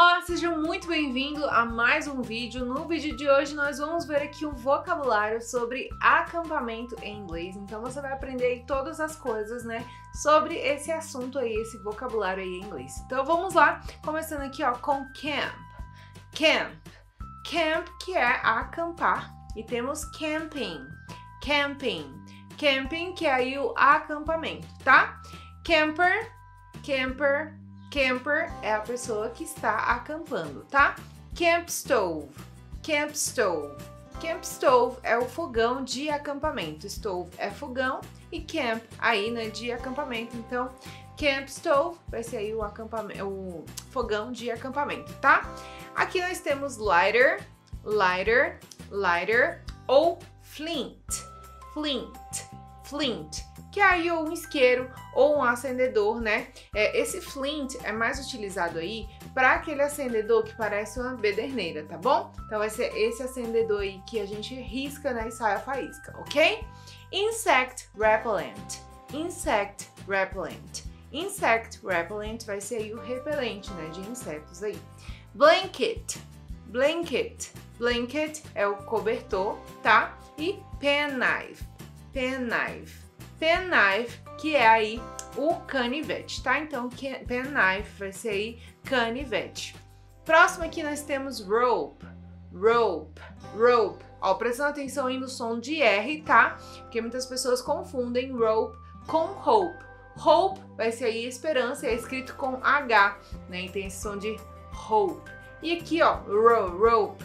Olá, sejam muito bem-vindos a mais um vídeo. No vídeo de hoje nós vamos ver aqui um vocabulário sobre acampamento em inglês. Então você vai aprender aí todas as coisas, né, sobre esse assunto aí, esse vocabulário aí em inglês. Então vamos lá, começando aqui, ó, com camp. Camp. Camp que é acampar e temos camping. Camping. Camping que é aí o acampamento, tá? Camper, camper, Camper é a pessoa que está acampando, tá? Camp stove, camp stove. Camp stove é o fogão de acampamento. Stove é fogão e camp aí, né, de acampamento. Então, camp stove vai ser aí o acampamento, o fogão de acampamento, tá? Aqui nós temos lighter, lighter, lighter ou flint, flint, flint que aí ou um isqueiro ou um acendedor, né? É, esse flint é mais utilizado aí para aquele acendedor que parece uma bederneira, tá bom? Então vai ser esse acendedor aí que a gente risca né, e sai a faísca, ok? Insect repellent, insect repellent. Insect repellent vai ser aí o repelente, né, de insetos aí. Blanket, blanket, blanket é o cobertor, tá? E penknife, penknife penknife, que é aí o canivete, tá? Então, penknife vai ser aí canivete. Próximo aqui nós temos rope, rope, rope. Ó, prestando atenção aí no som de R, tá? Porque muitas pessoas confundem rope com hope. Hope vai ser aí esperança, é escrito com H, né? E tem esse som de hope. E aqui, ó, rope, rope,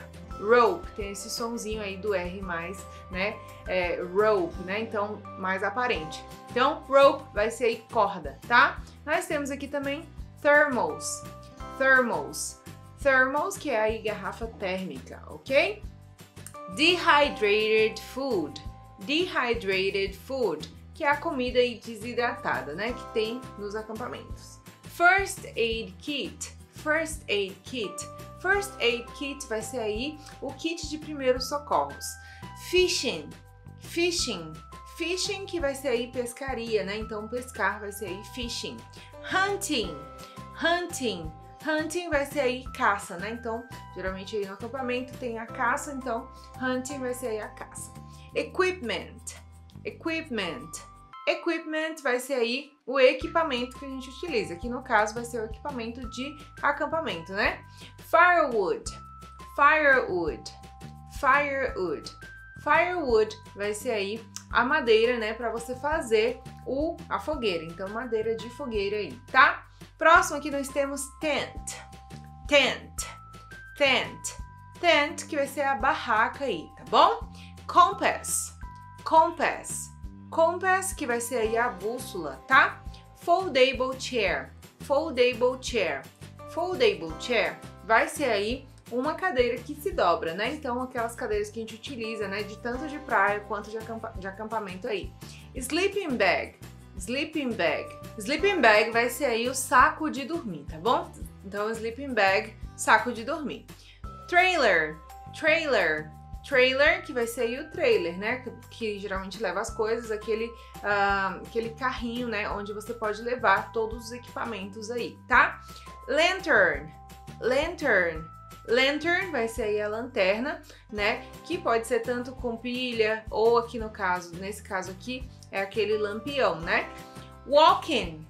tem esse sonzinho aí do R mais, né? É, rope, né? Então, mais aparente. Então, rope vai ser aí corda, tá? Nós temos aqui também thermals, thermals, thermals que é aí garrafa térmica, ok? Dehydrated food, dehydrated food, que é a comida aí desidratada, né? Que tem nos acampamentos. First aid kit, first aid kit First Aid Kit vai ser aí o kit de primeiros socorros. Fishing, fishing, fishing que vai ser aí pescaria, né? Então pescar vai ser aí fishing. Hunting, hunting, hunting vai ser aí caça, né? Então geralmente aí no acampamento tem a caça, então hunting vai ser aí a caça. Equipment, equipment, equipment vai ser aí o equipamento que a gente utiliza, que no caso vai ser o equipamento de acampamento, né? Firewood, firewood, firewood. Firewood vai ser aí a madeira, né, para você fazer o a fogueira. Então madeira de fogueira aí, tá? Próximo aqui nós temos tent. Tent. Tent. Tent que vai ser a barraca aí, tá bom? Compass. Compass Compass, que vai ser aí a bússola, tá? Foldable chair, foldable chair. Foldable chair vai ser aí uma cadeira que se dobra, né? Então, aquelas cadeiras que a gente utiliza, né? De tanto de praia quanto de, de acampamento aí. Sleeping bag, sleeping bag. Sleeping bag vai ser aí o saco de dormir, tá bom? Então, sleeping bag, saco de dormir. Trailer, trailer trailer, que vai ser aí o trailer, né? Que, que geralmente leva as coisas, aquele, uh, aquele carrinho, né? Onde você pode levar todos os equipamentos aí, tá? Lantern, lantern. Lantern vai ser aí a lanterna, né? Que pode ser tanto com pilha ou aqui no caso, nesse caso aqui, é aquele lampião, né? Walking,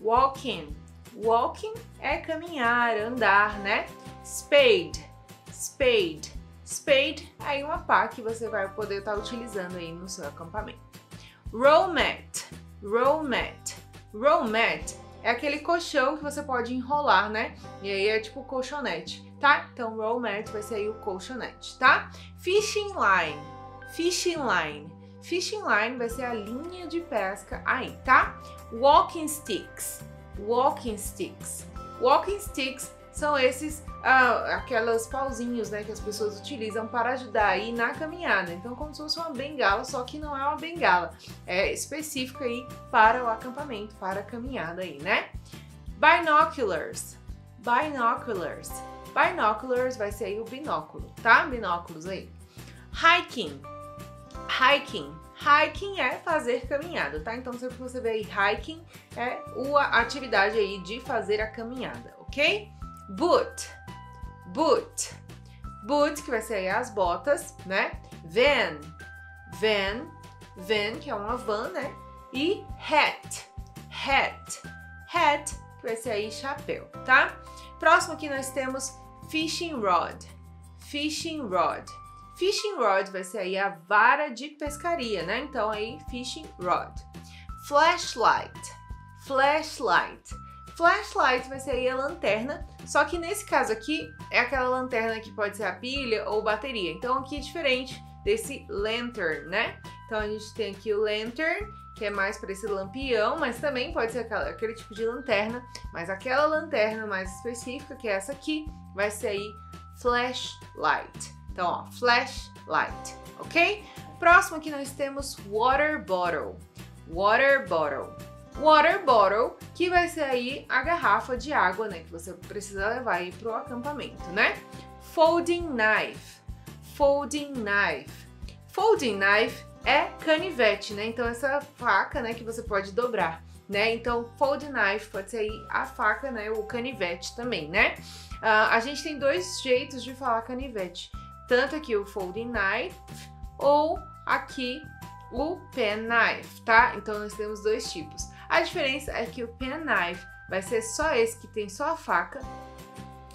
walking. Walking é caminhar, andar, né? Spade, spade Spade aí uma pá que você vai poder estar tá utilizando aí no seu acampamento. Roll mat, roll mat. Roll mat é aquele colchão que você pode enrolar, né? E aí é tipo colchonete, tá? Então roll mat vai ser aí o colchonete, tá? Fishing line, fishing line. Fishing line vai ser a linha de pesca aí, tá? Walking sticks, walking sticks. Walking sticks são esses ah, aquelas pauzinhos né, que as pessoas utilizam para ajudar aí na caminhada. Então, como se fosse uma bengala, só que não é uma bengala, é específica aí para o acampamento, para a caminhada aí, né? Binoculars, binoculars. Binoculars vai ser aí o binóculo, tá? Binóculos aí. Hiking, hiking. Hiking é fazer caminhada, tá? Então, sempre que você vê aí hiking, é a atividade aí de fazer a caminhada, ok? Boot, boot, boot, que vai ser as botas, né? Van, van, van, que é uma van, né? E hat, hat, hat, que vai ser aí chapéu, tá? Próximo aqui nós temos fishing rod, fishing rod. Fishing rod vai ser aí a vara de pescaria, né? Então aí fishing rod. Flashlight, flashlight. Flashlight vai ser aí a lanterna, só que nesse caso aqui é aquela lanterna que pode ser a pilha ou bateria. Então aqui é diferente desse lantern, né? Então a gente tem aqui o lantern, que é mais para esse lampião, mas também pode ser aquela, aquele tipo de lanterna, mas aquela lanterna mais específica, que é essa aqui, vai ser aí flashlight. Então, ó, flashlight, ok? Próximo aqui nós temos water bottle. Water bottle. Water bottle, que vai ser aí a garrafa de água, né, que você precisa levar aí pro acampamento, né? Folding knife. Folding knife. Folding knife é canivete, né? Então essa faca, né, que você pode dobrar, né? Então folding knife pode ser aí a faca, né, o canivete também, né? Uh, a gente tem dois jeitos de falar canivete, tanto aqui o folding knife ou aqui o pen knife, tá? Então nós temos dois tipos. A diferença é que o pen knife vai ser só esse que tem só a faca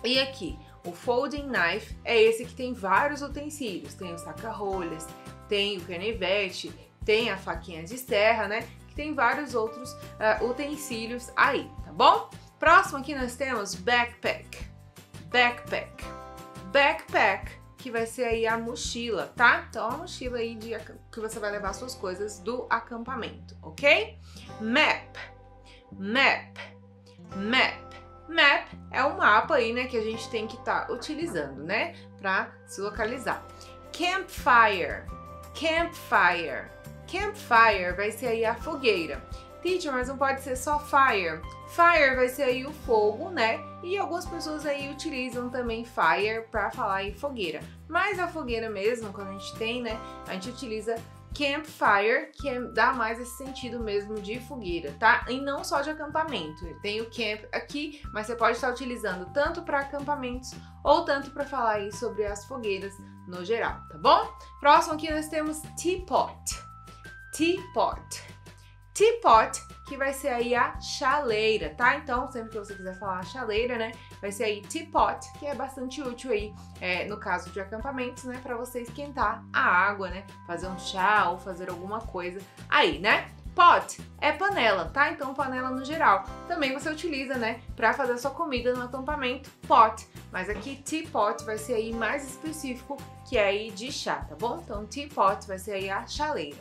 e aqui o folding knife é esse que tem vários utensílios, tem o saca-rolhas, tem o canivete, tem a faquinha de serra, né? Que tem vários outros uh, utensílios aí, tá bom? Próximo aqui nós temos backpack. Backpack. Backpack, que vai ser aí a mochila, tá? Então a mochila aí de, que você vai levar suas coisas do acampamento, ok? Map. Map. Map. Map é um mapa aí, né, que a gente tem que estar tá utilizando, né, para se localizar. Campfire campfire. Campfire vai ser aí a fogueira. Teacher, mas não pode ser só fire. Fire vai ser aí o fogo, né? E algumas pessoas aí utilizam também fire para falar em fogueira. Mas a fogueira mesmo, quando a gente tem, né? A gente utiliza campfire, que é, dá mais esse sentido mesmo de fogueira, tá? E não só de acampamento. Tem o camp aqui, mas você pode estar utilizando tanto para acampamentos ou tanto para falar aí sobre as fogueiras no geral, tá bom? Próximo aqui nós temos teapot. Teapot. Teapot, que vai ser aí a chaleira, tá? Então, sempre que você quiser falar chaleira, né, vai ser aí teapot, que é bastante útil aí, é, no caso de acampamentos, né, para você esquentar a água, né, fazer um chá ou fazer alguma coisa aí, né? Pot é panela, tá? Então panela no geral. Também você utiliza, né, para fazer sua comida no acampamento, pot. Mas aqui teapot vai ser aí mais específico, que é aí de chá, tá bom? Então teapot vai ser aí a chaleira.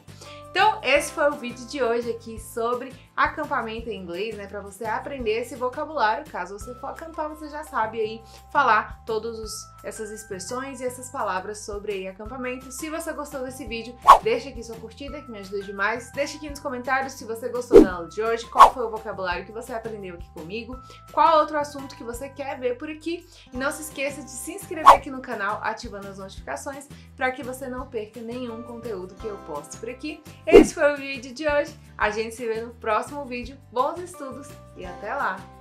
Então, esse foi o vídeo de hoje aqui sobre acampamento em inglês, né, para você aprender esse vocabulário. Caso você for acampar, você já sabe aí falar todas essas expressões e essas palavras sobre aí acampamento. Se você gostou desse vídeo, deixa aqui sua curtida, que me ajuda demais. Deixa aqui nos comentários se você gostou da aula de hoje, qual foi o vocabulário que você aprendeu aqui comigo, qual outro assunto que você quer ver por aqui. E não se esqueça de se inscrever aqui no canal, ativando as notificações, para que você não perca nenhum conteúdo que eu posto por aqui. Esse foi o vídeo de hoje. A gente se vê no próximo vídeo. Bons estudos e até lá!